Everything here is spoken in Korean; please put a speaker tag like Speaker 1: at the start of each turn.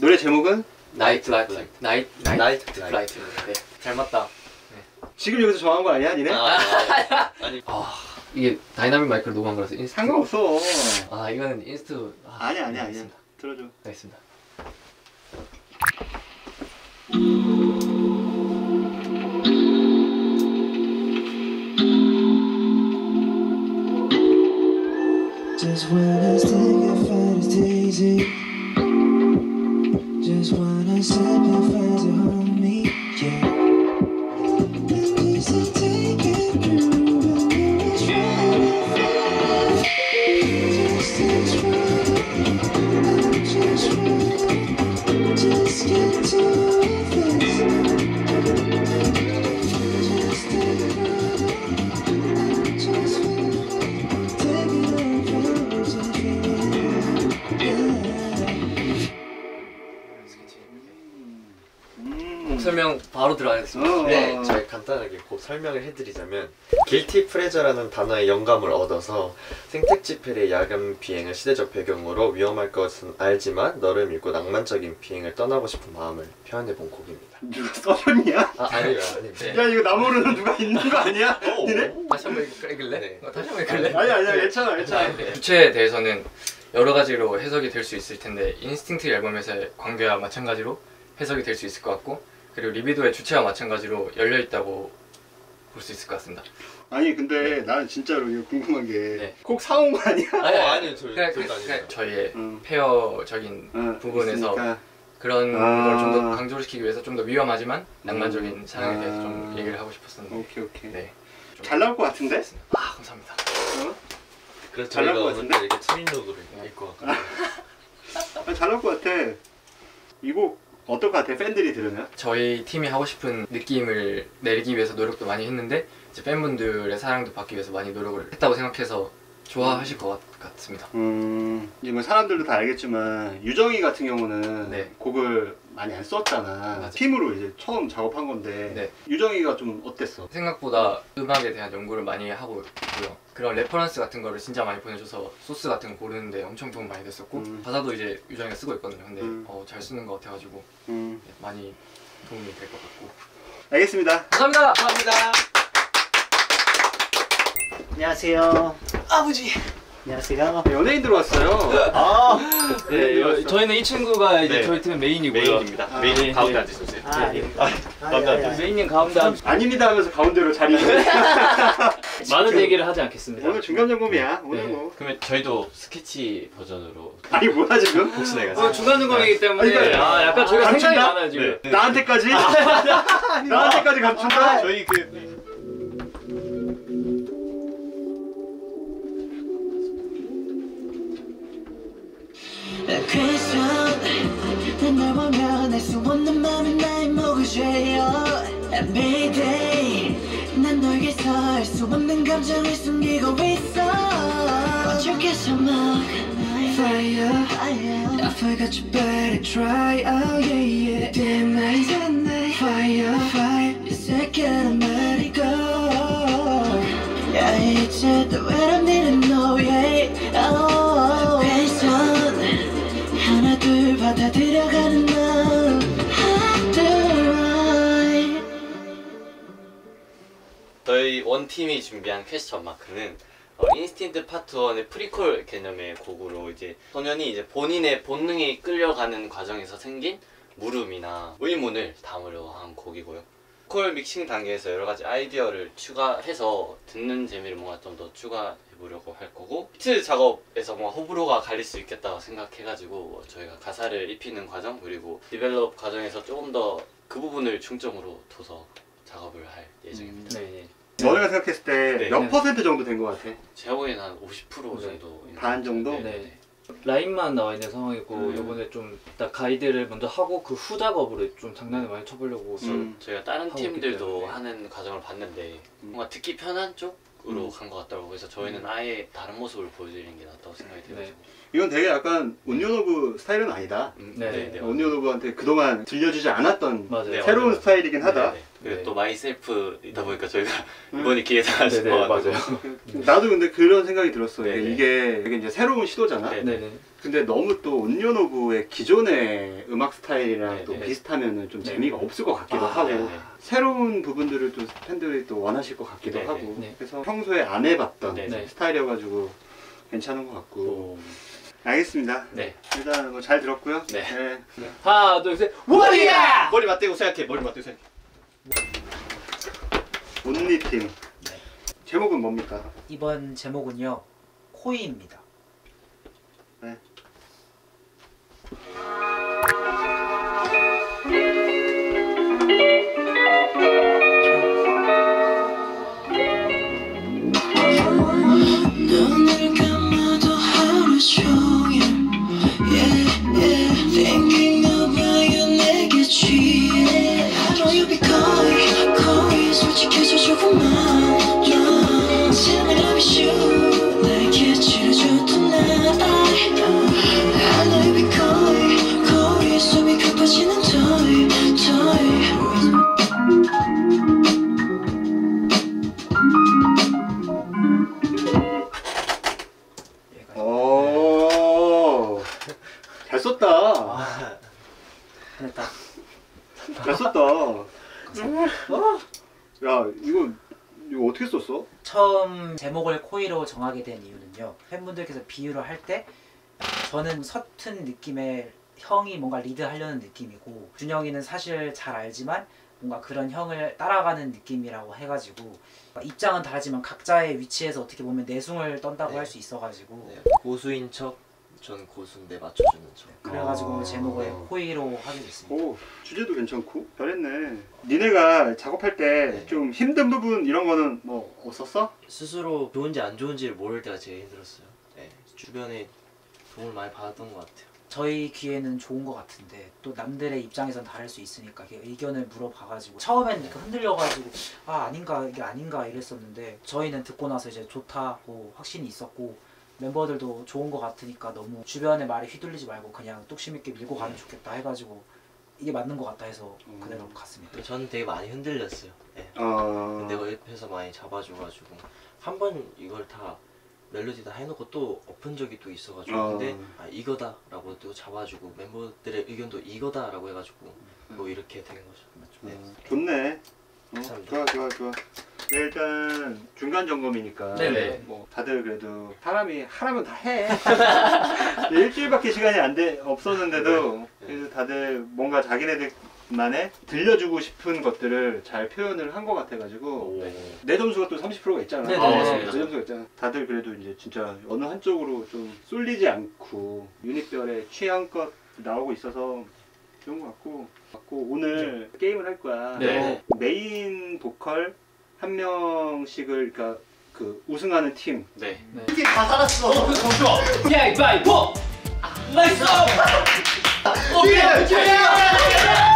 Speaker 1: 노래 제목은
Speaker 2: night light night
Speaker 3: night night light 네. 잘 맞다
Speaker 1: 지금 여기서 정한 거 아니야, 니네?
Speaker 2: 아, 아니
Speaker 3: 아 이게 다이나믹 마이크를 녹음한 거라서 inst
Speaker 1: 상관없어.
Speaker 3: 아 이거는 inst 아,
Speaker 1: 아니야, 아니야, 아니야.
Speaker 3: 알겠습니다.
Speaker 1: 들어줘.
Speaker 3: 알겠습니다
Speaker 4: Just your fast easy.
Speaker 3: 설명 바로 들어가겠습니다
Speaker 1: 어.
Speaker 2: 네, 저희 간단하게 곧 설명을 해드리자면 guilty pleasure라는 단어의 영감을 얻어서 생텍쥐페리의 야간 비행을 시대적 배경으로 위험할 것은 알지만 너를 믿고 낭만적인 비행을 떠나고 싶은 마음을 표현해본 곡입니다.
Speaker 1: 누가 써줬냐?
Speaker 2: 아, 아니요, 아닙니다.
Speaker 1: 야, 이거 나 모르는 누가 있는 거 아니야?
Speaker 2: 오.
Speaker 1: 니네?
Speaker 3: 다시 한번 읽을래?
Speaker 2: 네.
Speaker 3: 어, 다시 한번 읽을래?
Speaker 1: 아니, 아니야, 괜찮아, 괜찮아.
Speaker 3: 네. 주체에 대해서는 여러 가지로 해석이 될 수 있을 텐데 Instinct 앨범에서의 관계와 마찬가지로 해석이 될 수 있을 것 같고 그리고 리비도의 주체와 마찬가지로 열려 있다고 볼 수 있을 것 같습니다.
Speaker 1: 아니, 근데 나는 진짜로 이거 궁금한 게.
Speaker 3: 네.
Speaker 1: 꼭 사온 거 아니야?
Speaker 2: 어, 아니요, 저희
Speaker 3: 그냥,
Speaker 2: 둘다
Speaker 3: 그냥,
Speaker 2: 아니에요.
Speaker 3: 그냥 저희의
Speaker 1: 응.
Speaker 3: 페어적인
Speaker 1: 어,
Speaker 3: 부분에서
Speaker 1: 있으니까.
Speaker 3: 그런
Speaker 1: 아.
Speaker 3: 걸좀더 강조를 시키기 위해서 좀 더 위험하지만 낭만적인
Speaker 1: 음.
Speaker 3: 사랑에 대해서
Speaker 1: 아.
Speaker 3: 좀 얘기를 하고 싶었었는데
Speaker 1: 오케이, 오케이.
Speaker 3: 네. 좀-
Speaker 1: 잘 나올 것 같은데?
Speaker 3: 아 감사합니다.
Speaker 1: 어?
Speaker 2: 그래서
Speaker 1: 잘 나올
Speaker 2: 저희가
Speaker 1: 것
Speaker 2: 오늘
Speaker 1: 같은데?
Speaker 2: 이렇게 트윈룩으로 입고 왔거든요.
Speaker 1: 아, 잘 나올 것 같아. 이 곡 어떨 것 같아? 팬들이 들으면?
Speaker 3: 저희 팀이 하고 싶은 느낌을 내리기 위해서 노력도 많이 했는데 이제 팬분들의 사랑도 받기 위해서 많이 노력을 했다고 생각해서 좋아하실 것 같- 같습니다.
Speaker 1: 음, 이제 뭐 사람들도 다 알겠지만 유정이 같은 경우는
Speaker 3: 네.
Speaker 1: 곡을 많이 안 썼잖아.
Speaker 3: 맞아.
Speaker 1: 팀으로 이제 처음 작업한 건데
Speaker 3: 네.
Speaker 1: 유정이가 좀 어땠어?
Speaker 3: 생각보다 음악에 대한 연구를 많이 하고 있고요. 그런 reference 같은 거를 진짜 많이 보내줘서 소스 같은 거 고르는데 엄청 도움 많이 됐었고
Speaker 1: 음.
Speaker 3: 가사도 이제 유정이가 쓰고 있거든요. 근데
Speaker 1: 음.
Speaker 3: 어, 잘 쓰는 것 같아가지고
Speaker 1: 음,
Speaker 3: 네, 많이 도움이 될 것 같고
Speaker 1: 알겠습니다.
Speaker 3: 감사합니다.
Speaker 2: 감사합니다.
Speaker 5: 안녕하세요.
Speaker 3: 아버지.
Speaker 5: 안녕하세요.
Speaker 1: 연예인 들어왔어요.
Speaker 5: 아,
Speaker 1: 네,
Speaker 6: 네, 저희는 이 친구가 이제
Speaker 2: 네.
Speaker 6: 저희 팀의 메인이고요.
Speaker 2: 메인입니다.
Speaker 1: 아,
Speaker 2: 메인
Speaker 6: 네,
Speaker 2: 가운데
Speaker 6: 네.
Speaker 2: 앉으세요.
Speaker 5: 아, 아닙니다. 아, 예, 예, 예.
Speaker 6: 메인님 가운데 앉-
Speaker 1: 아닙니다 하면서 가운데로 자리.
Speaker 6: 많은 얘기를 하지 않겠습니다.
Speaker 1: 오늘 중간 점검이야. 오늘
Speaker 6: 네.
Speaker 1: 뭐.
Speaker 2: 그러면 저희도 스케치 버전으로
Speaker 1: 아니 뭐야 지금?
Speaker 2: 혹시나 이거
Speaker 6: 어, 중간 중간이기 때문에
Speaker 1: 아니, 그러니까-
Speaker 6: 아, 약간 저희가
Speaker 1: 감춘다?
Speaker 6: 생각이 많아요 지금.
Speaker 2: 네.
Speaker 1: 나한테까지? 나한테까지 감춘다?
Speaker 2: 저희 그
Speaker 4: Mayday 난 너에게서 알 수 없는 감정을 숨기고 있어 어떻게서 막 Fire I forgot you better try Oh yeah yeah Damn night Tonight Fire Fire 이 새끼는 말이고 just the way I
Speaker 2: 팀이 준비한 question mark는 어, Instinct Part 1의 프리퀄 개념의 곡으로 이제 소년이 이제 본인의 본능에 끌려가는 과정에서 생긴 물음이나 의문을 담으려 한 곡이고요. 곡 믹싱 단계에서 여러 가지 아이디어를 추가해서 듣는 재미를 뭔가 좀 더 추가해 보려고 할 거고 비트 작업에서 뭔가 호불호가 갈릴 수 있겠다고 생각해가지고 저희가 가사를 입히는 과정 그리고 develop 과정에서 조금 더 그 부분을 중점으로 둬서 작업을 할 예정입니다.
Speaker 6: 네, 네.
Speaker 1: 너네가 생각했을 때
Speaker 2: 네.
Speaker 1: 몇 퍼센트 정도 된 것 같아?
Speaker 2: 제가 보기에는 한50% 정도 있는
Speaker 1: 반 정도?
Speaker 2: 네.
Speaker 6: 네. 라인만 나와 있는 상황이고
Speaker 1: 음.
Speaker 6: 이번에 좀 일단 가이드를 먼저 하고 그 후 작업으로 좀 장난을 많이 쳐보려고
Speaker 1: 음.
Speaker 2: 저희가 다른 팀들도. 하는 과정을 봤는데
Speaker 1: 음.
Speaker 2: 뭔가 듣기 편한 쪽 으로
Speaker 1: 음.
Speaker 2: 간것 같더라고요. 그래서 저희는 아예 다른 모습을 보여드리는 게 낫다고 생각이 돼가지고
Speaker 1: 이건 되게 약간 온리오노브 스타일은 아니다.
Speaker 2: 음,
Speaker 6: 네.
Speaker 2: 네, 네,
Speaker 1: 그동안 들려주지 않았던
Speaker 6: 맞아요.
Speaker 2: 네,
Speaker 1: 새로운
Speaker 2: 맞아요.
Speaker 1: 스타일이긴 하다.
Speaker 2: 네, 네. 그리고
Speaker 6: 네.
Speaker 2: 또 마이셀프이다 보니까 저희가
Speaker 1: 음.
Speaker 2: 이번에 기회가
Speaker 6: 네네
Speaker 2: 와서
Speaker 6: 맞아요.
Speaker 1: 나도 근데 그런 생각이 들었어.
Speaker 2: 네,
Speaker 1: 이게
Speaker 2: 네.
Speaker 1: 이게, 이게 이제 새로운 시도잖아.
Speaker 2: 네.
Speaker 6: 네네.
Speaker 1: 근데 너무 또 온리오노브의 기존의 음악 스타일이랑
Speaker 2: 네,
Speaker 1: 또
Speaker 2: 네.
Speaker 1: 비슷하면은 좀
Speaker 3: 네.
Speaker 1: 재미가 없을 것 같기도
Speaker 2: 아,
Speaker 1: 하고
Speaker 2: 네, 네.
Speaker 1: 새로운 부분들을 또 팬들이 또 원하실 것 같기도
Speaker 2: 네,
Speaker 1: 하고
Speaker 3: 네.
Speaker 1: 그래서 평소에 안 해봤던
Speaker 2: 네,
Speaker 3: 네.
Speaker 1: 스타일이어가지고 괜찮은 것 같고
Speaker 2: 오.
Speaker 1: 알겠습니다.
Speaker 2: 네.
Speaker 1: 일단 뭐 잘 들었고요.
Speaker 2: 네.
Speaker 6: 하나 둘셋
Speaker 2: 원이야! 머리 맞대고 생각해. 머리 맞대고 생각해.
Speaker 1: 온리팀
Speaker 2: 네.
Speaker 1: 제목은 뭡니까?
Speaker 7: 이번 제목은요 코이입니다.
Speaker 1: 네.
Speaker 4: Thank you.
Speaker 1: 야, 이거 이거 어떻게 썼어?
Speaker 7: 처음 제목을 coy로 정하게 된 이유는요. 팬분들께서 비유를 할 때 저는 서툰 느낌의 형이 뭔가 리드하려는 느낌이고 준영이는 사실 잘 알지만 뭔가 그런 형을 따라가는 느낌이라고 해가지고 입장은 다르지만 각자의 위치에서 어떻게 보면 내숭을 떤다고
Speaker 2: 네.
Speaker 7: 할수 있어가지고
Speaker 2: 네. 고수인 척, 전 고수인데 맞춰주는 척.
Speaker 7: 그래가지고
Speaker 1: 아.
Speaker 7: 제목을 coy로 하게 됐습니다.
Speaker 1: 오, 주제도 괜찮고 잘했네. 니네가 작업할 때
Speaker 2: 네.
Speaker 1: 좀 힘든 부분 이런 거는 뭐 없었어?
Speaker 2: 스스로 좋은지 안 좋은지를 모를 때가 제일 힘들었어요. 네. 주변에 도움을 많이 받았던 것 같아요.
Speaker 7: 저희 귀에는 좋은 것 같은데 또 남들의 입장에선 다를 수 있으니까 의견을 물어봐가지고 처음엔 이렇게 흔들려가지고 아 아닌가 이게 아닌가 이랬었는데 저희는 듣고 나서 이제 좋다고 확신이 있었고 멤버들도 좋은 것 같으니까 너무 주변의 말에 휘둘리지 말고 그냥 뚝심 있게 밀고 가면 좋겠다 해가지고 이게 맞는 것 같다 해서 그대로 갔습니다.
Speaker 2: 저는 되게 많이 흔들렸어요. 네.
Speaker 1: 어.
Speaker 2: 근데 옆에서 많이 잡아줘가지고 한 번 이걸 다 멜로디 다 해놓고 또 엎은 적이 또 있어가지고
Speaker 1: 어.
Speaker 2: 근데 아 이거다라고 또 잡아주고 멤버들의 의견도 이거다라고 해가지고 뭐 이렇게 되는 거죠. 네.
Speaker 1: 어, 좋네. 어,
Speaker 2: 감사합니다.
Speaker 1: 좋아 좋아 좋아. 네, 일단 중간 점검이니까
Speaker 3: 네네.
Speaker 1: 뭐 다들 그래도 사람이 하라면 다 해. 일주일밖에 시간이 안 돼 없었는데도
Speaker 2: 네.
Speaker 1: 그래도 다들 뭔가 자기네들만의 들려주고 싶은 것들을 잘 표현을 한 것 같아가지고
Speaker 2: 네.
Speaker 1: 내 점수가 또 30%가 있잖아.
Speaker 7: 네네,
Speaker 1: 어,
Speaker 3: 맞습니다.
Speaker 1: 내 점수가 있잖아. 다들 그래도 이제 진짜 어느 한쪽으로 좀 쏠리지 않고 유닛별의 취향껏 나오고 있어서 좋은 것 같고. 같고 오늘 게임을 할 거야.
Speaker 3: 네.
Speaker 1: 메인 보컬 한 명씩을 그러니까 그 우승하는 팀.
Speaker 2: 네.
Speaker 6: 가위바위보 nice
Speaker 2: 어,